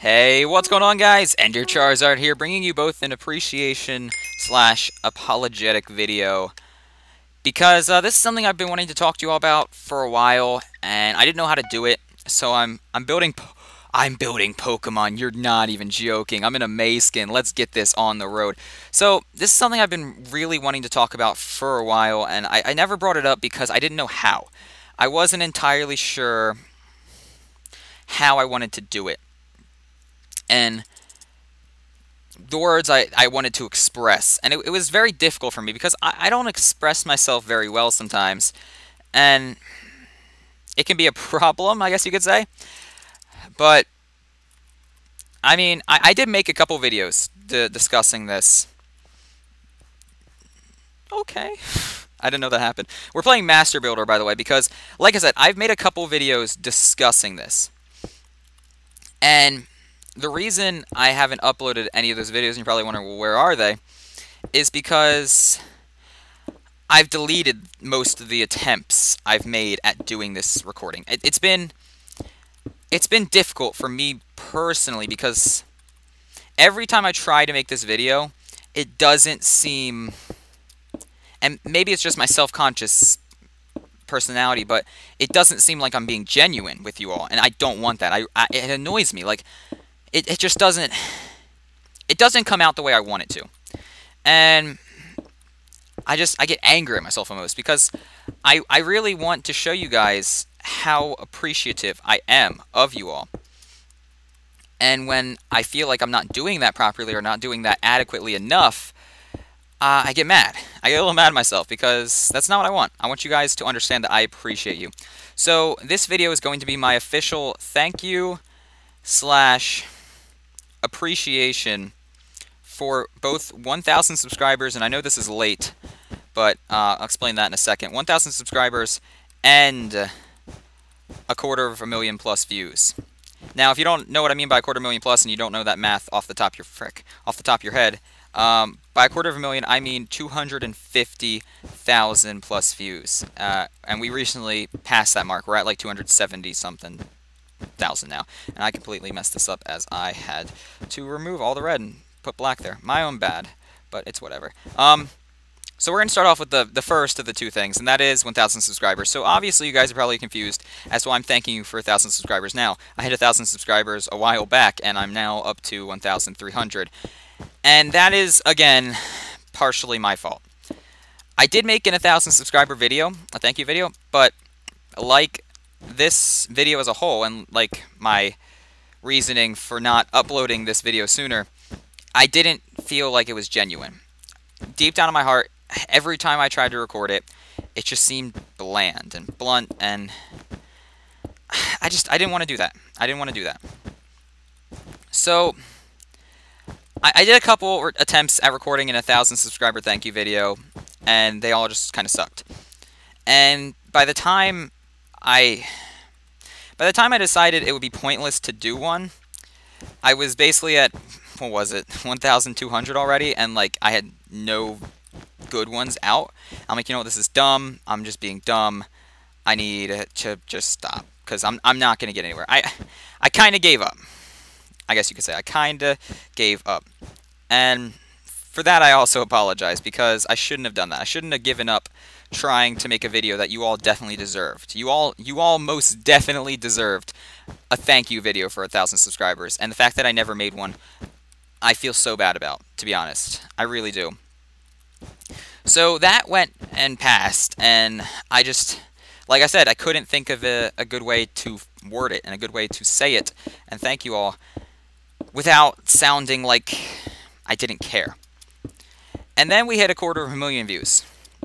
Hey, what's going on guys? Ender Charizard here, bringing you both an appreciation slash apologetic video. Because uh, this is something I've been wanting to talk to you all about for a while, and I didn't know how to do it, so I'm I'm building I'm building Pokemon. You're not even joking. I'm in a May skin. Let's get this on the road. So this is something I've been really wanting to talk about for a while, and I, I never brought it up because I didn't know how. I wasn't entirely sure how I wanted to do it and the words I, I wanted to express. And it, it was very difficult for me because I, I don't express myself very well sometimes. And it can be a problem, I guess you could say. But, I mean, I, I did make a couple videos discussing this. Okay. I didn't know that happened. We're playing Master Builder, by the way, because, like I said, I've made a couple videos discussing this. And the reason I haven't uploaded any of those videos, and you're probably wondering, well, where are they? Is because I've deleted most of the attempts I've made at doing this recording. It, it's been it's been difficult for me personally because every time I try to make this video, it doesn't seem and maybe it's just my self-conscious personality, but it doesn't seem like I'm being genuine with you all, and I don't want that. I, I it annoys me. Like it, it just doesn't it doesn't come out the way I want it to. And I just I get angry at myself almost because I I really want to show you guys how appreciative I am of you all. And when I feel like I'm not doing that properly or not doing that adequately enough, uh, I get mad. I get a little mad at myself because that's not what I want. I want you guys to understand that I appreciate you. So this video is going to be my official thank you slash appreciation for both 1,000 subscribers, and I know this is late, but uh, I'll explain that in a second. 1,000 subscribers and a quarter of a million plus views. Now, if you don't know what I mean by a quarter million plus, and you don't know that math off the top of your frick, off the top of your head, um, by a quarter of a million, I mean 250,000 plus views. Uh, and we recently passed that mark. We're at like 270 something thousand now. And I completely messed this up as I had to remove all the red and put black there. My own bad, but it's whatever. Um, so we're going to start off with the, the first of the two things, and that is 1,000 subscribers. So obviously you guys are probably confused as to why I'm thanking you for 1,000 subscribers now. I hit 1,000 subscribers a while back, and I'm now up to 1,300. And that is, again, partially my fault. I did make an 1,000 subscriber video, a thank you video, but like this video as a whole and like my reasoning for not uploading this video sooner, I didn't feel like it was genuine. Deep down in my heart, every time I tried to record it, it just seemed bland and blunt and I just I didn't want to do that. I didn't want to do that. So I, I did a couple attempts at recording in a 1,000 subscriber thank you video and they all just kind of sucked. And by the time I by the time I decided it would be pointless to do one, I was basically at what was it 1,200 already, and like I had no good ones out. I'm like, you know what, this is dumb. I'm just being dumb. I need to just stop because I'm I'm not gonna get anywhere. I I kind of gave up. I guess you could say I kind of gave up, and for that I also apologize because I shouldn't have done that. I shouldn't have given up trying to make a video that you all definitely deserved. You all you all most definitely deserved a thank you video for a thousand subscribers. And the fact that I never made one, I feel so bad about, to be honest. I really do. So that went and passed, and I just, like I said, I couldn't think of a, a good way to word it and a good way to say it, and thank you all, without sounding like I didn't care. And then we hit a quarter of a million views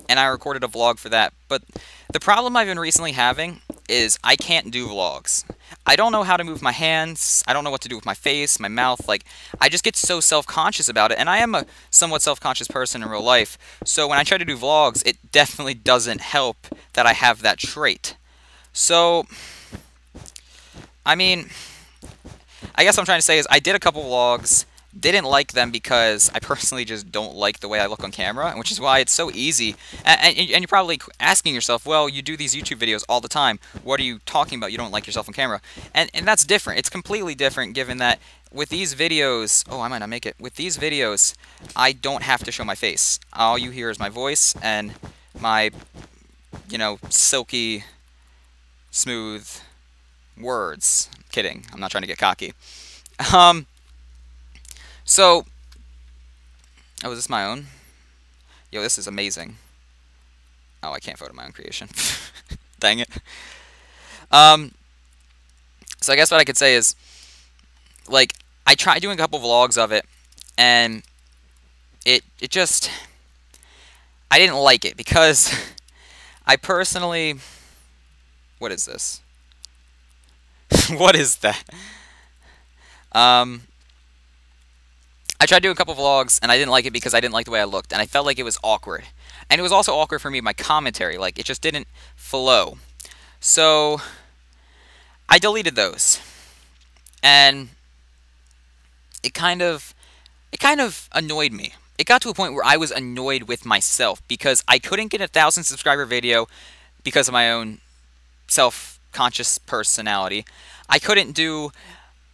and I recorded a vlog for that. But the problem I've been recently having is I can't do vlogs. I don't know how to move my hands. I don't know what to do with my face, my mouth. Like, I just get so self-conscious about it. And I am a somewhat self-conscious person in real life. So when I try to do vlogs, it definitely doesn't help that I have that trait. So, I mean, I guess what I'm trying to say is I did a couple vlogs didn't like them because I personally just don't like the way I look on camera, which is why it's so easy. And, and, and, you're probably asking yourself, well, you do these YouTube videos all the time. What are you talking about? You don't like yourself on camera. And, and that's different. It's completely different given that with these videos, oh, I might not make it. With these videos, I don't have to show my face. All you hear is my voice and my, you know, silky, smooth words. Kidding. I'm not trying to get cocky. Um, so, oh, is this my own? Yo, this is amazing. Oh, I can't photo my own creation. Dang it. Um, so I guess what I could say is, like, I tried doing a couple vlogs of it, and it it just I didn't like it because I personally what is this? what is that? Um I tried to do a couple vlogs and I didn't like it because I didn't like the way I looked and I felt like it was awkward. And it was also awkward for me my commentary, like it just didn't flow. So I deleted those. And it kind of it kind of annoyed me. It got to a point where I was annoyed with myself because I couldn't get a thousand subscriber video because of my own self-conscious personality. I couldn't do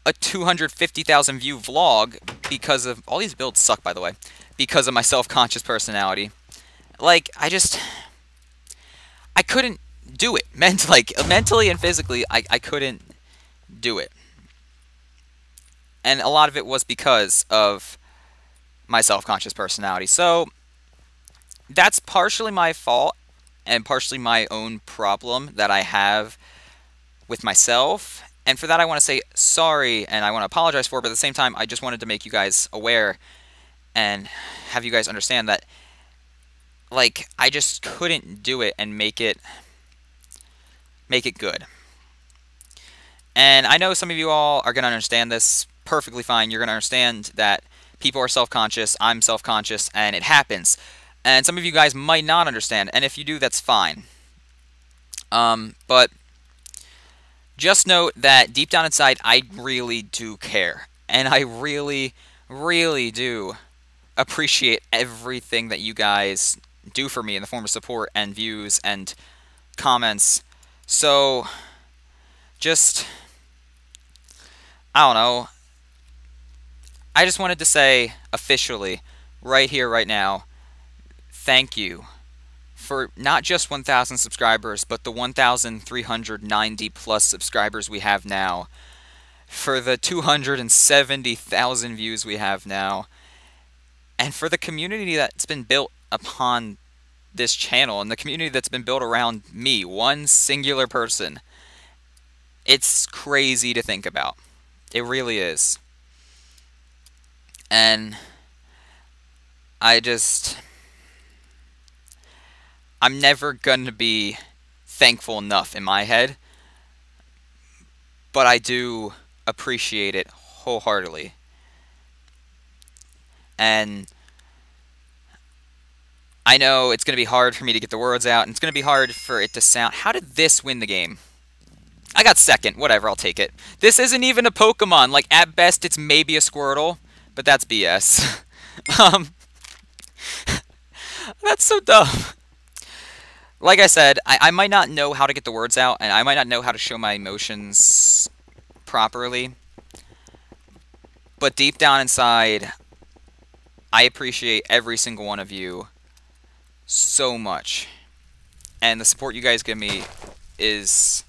a 250,000 view vlog because of all these builds suck by the way because of my self-conscious personality. Like I just I couldn't do it. Ment like mentally and physically I, I couldn't do it and a lot of it was because of my self-conscious personality. So that's partially my fault and partially my own problem that I have with myself. And for that, I want to say sorry and I want to apologize for. But at the same time, I just wanted to make you guys aware and have you guys understand that, like, I just couldn't do it and make it make it good. And I know some of you all are going to understand this perfectly fine. You're going to understand that people are self-conscious, I'm self-conscious, and it happens. And some of you guys might not understand, and if you do, that's fine. Um, but just note that deep down inside, I really do care. And I really, really do appreciate everything that you guys do for me in the form of support and views and comments. So, just, I don't know. I just wanted to say officially, right here, right now, thank you for not just 1,000 subscribers, but the 1,390 plus subscribers we have now, for the 270,000 views we have now, and for the community that's been built upon this channel and the community that's been built around me, one singular person. It's crazy to think about. It really is. And I just. I'm never going to be thankful enough in my head. But I do appreciate it wholeheartedly. And I know it's going to be hard for me to get the words out, and it's going to be hard for it to sound. How did this win the game? I got second. Whatever, I'll take it. This isn't even a Pokemon. Like, at best, it's maybe a Squirtle but that's BS. um, that's so dumb. Like I said, I, I might not know how to get the words out, and I might not know how to show my emotions properly. But deep down inside, I appreciate every single one of you so much. And the support you guys give me is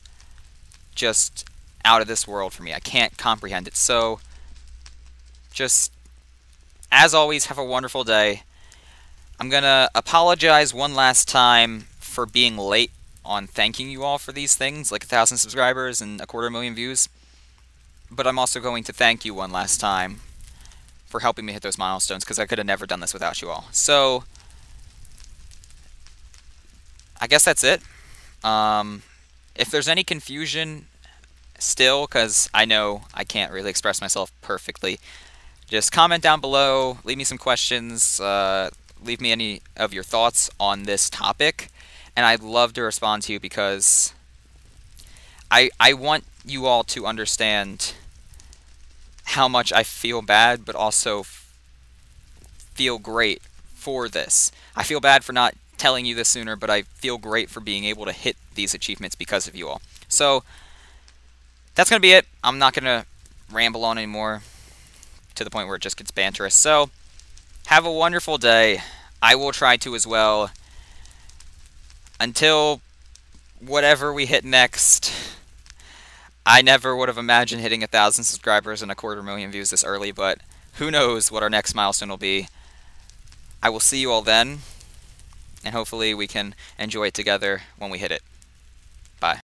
just out of this world for me. I can't comprehend it. So, just as always, have a wonderful day. I'm going to apologize one last time for being late on thanking you all for these things, like a thousand subscribers and a quarter million views. But I'm also going to thank you one last time for helping me hit those milestones, because I could have never done this without you all. So, I guess that's it. Um, if there's any confusion still, because I know I can't really express myself perfectly, just comment down below, leave me some questions, uh, leave me any of your thoughts on this topic, and I'd love to respond to you because I I want you all to understand how much I feel bad, but also feel great for this. I feel bad for not telling you this sooner, but I feel great for being able to hit these achievements because of you all. So that's going to be it. I'm not going to ramble on anymore to the point where it just gets banterous. So have a wonderful day. I will try to as well. Until whatever we hit next. I never would have imagined hitting a thousand subscribers and a quarter million views this early, but who knows what our next milestone will be. I will see you all then, and hopefully we can enjoy it together when we hit it. Bye.